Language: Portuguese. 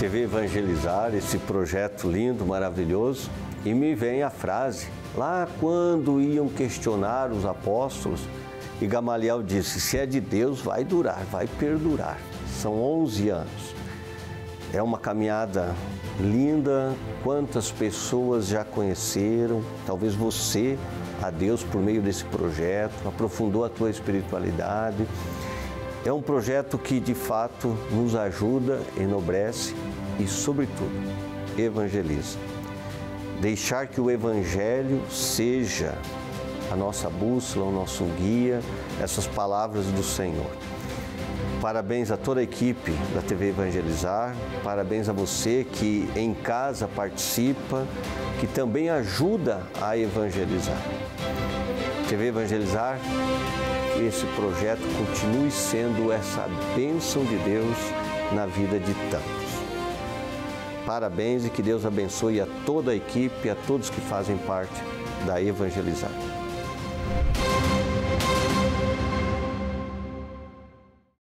TV Evangelizar, esse projeto lindo, maravilhoso, e me vem a frase, lá quando iam questionar os apóstolos, e Gamaliel disse: se é de Deus, vai durar, vai perdurar. São 11 anos. É uma caminhada linda. Quantas pessoas já conheceram? Talvez você a Deus por meio desse projeto, aprofundou a tua espiritualidade. É um projeto que de fato nos ajuda, enobrece e, sobretudo, evangeliza. Deixar que o Evangelho seja a nossa bússola, o nosso guia, essas palavras do Senhor. Parabéns a toda a equipe da TV Evangelizar, parabéns a você que em casa participa, que também ajuda a evangelizar. TV Evangelizar, esse projeto continue sendo essa bênção de Deus na vida de tantos. Parabéns e que Deus abençoe a toda a equipe, a todos que fazem parte da Evangelizar.